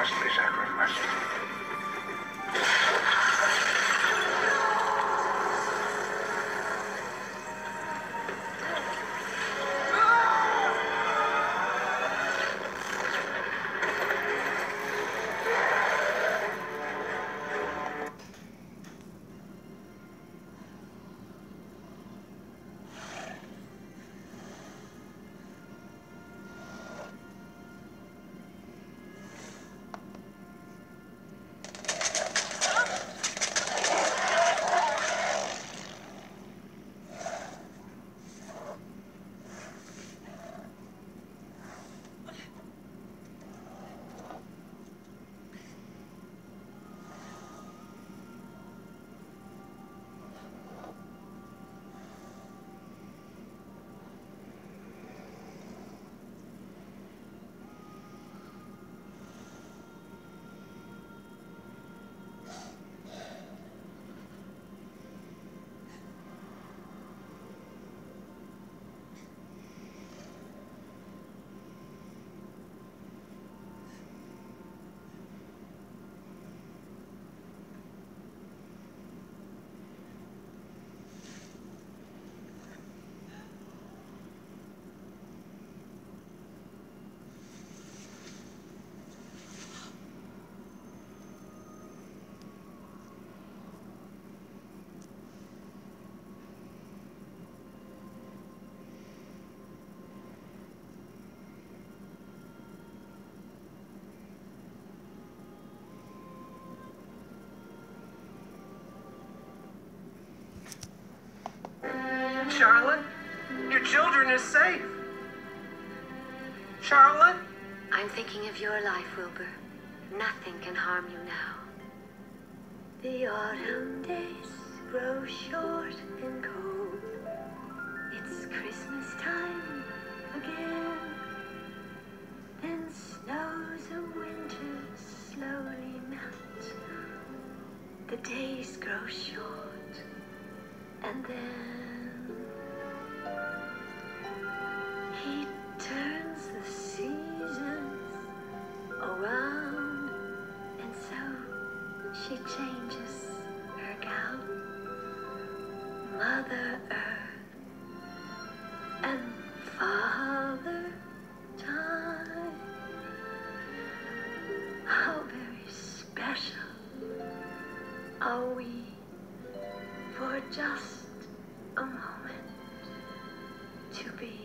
más pesado, más. Charlotte, your children is safe. Charlotte? I'm thinking of your life, Wilbur. Nothing can harm you now. The autumn days grow short and cold. It's Christmas time again. Then snows of winter slowly melt. The days grow short, and then just a moment to be.